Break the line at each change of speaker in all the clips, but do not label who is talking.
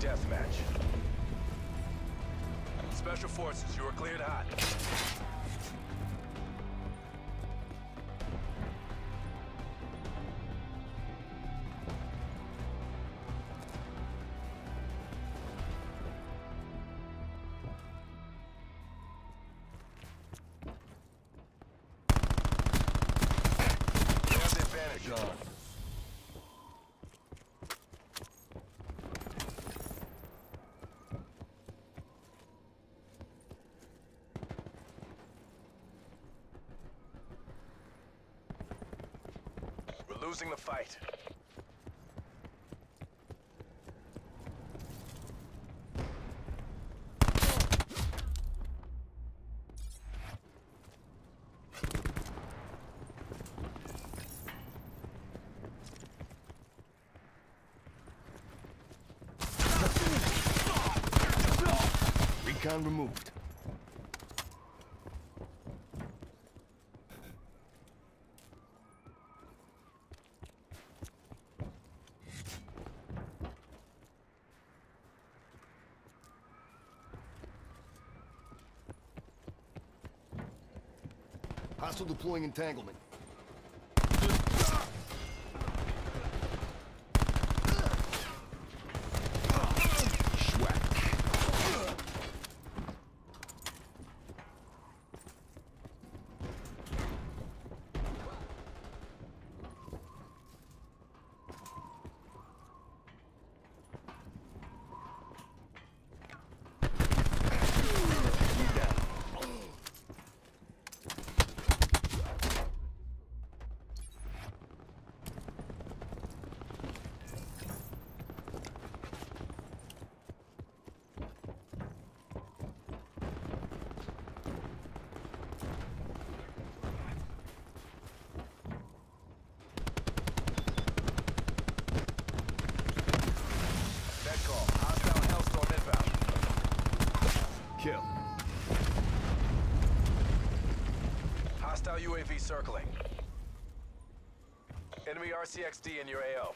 deathmatch. Special Forces, you are cleared hot. Losing the fight.
Recon removed. Hostile deploying entanglement. Kill.
Hostile UAV circling. Enemy RCXD in your AO.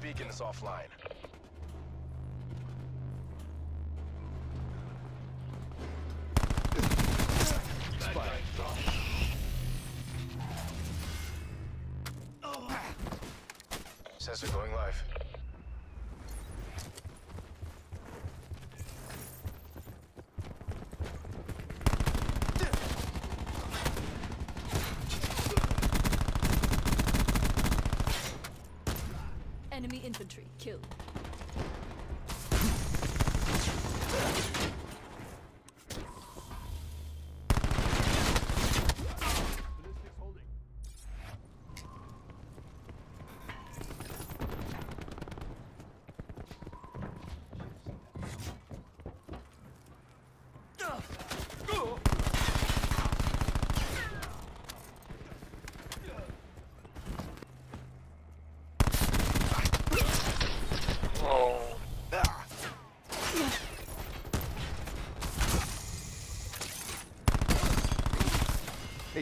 Beacon is offline. Sensor going live.
Enemy infantry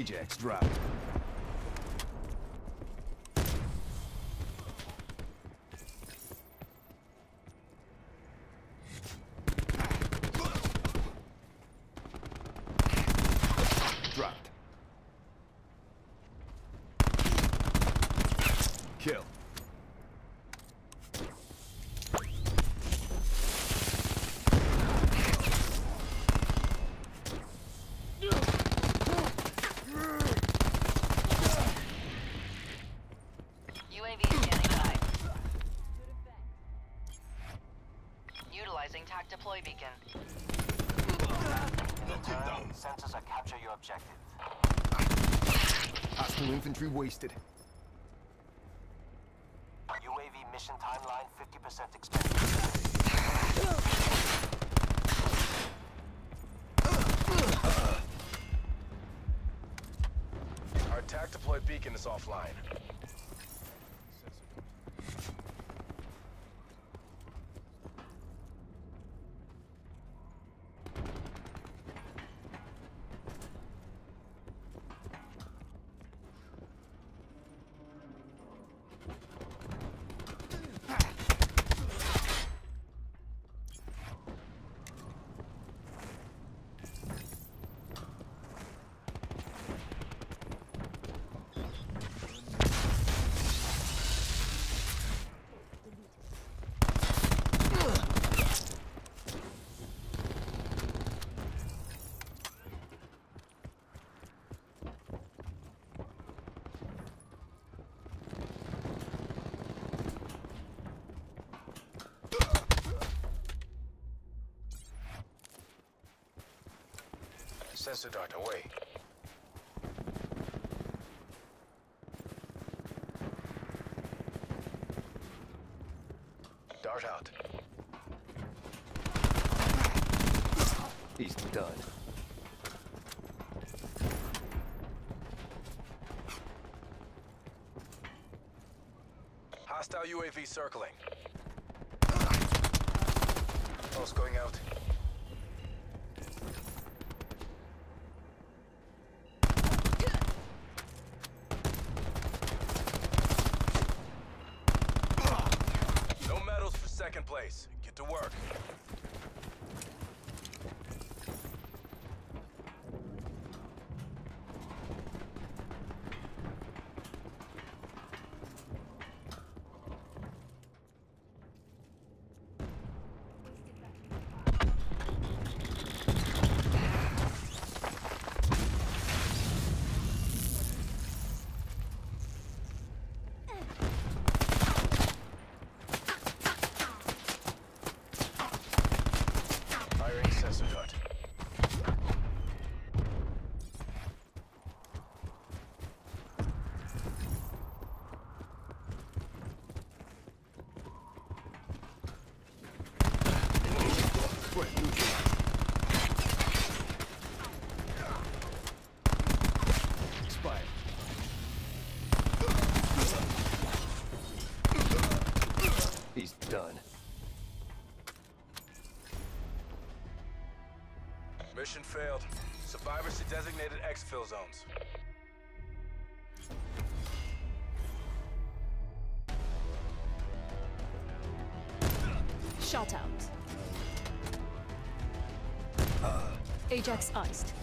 Ajax dropped. Dropped. Kill.
UAV standing by. Utilizing TAC deploy.
Sensors are capture your objective.
Hostile infantry wasted.
UAV Mission timeline 50% expected.
Our attack deploy beacon is offline. Sensor dart away. Dart out.
He's done.
Hostile UAV circling. Pulse going out. Mission failed. Survivors to designated exfil zones.
Shot out. Ajax iced.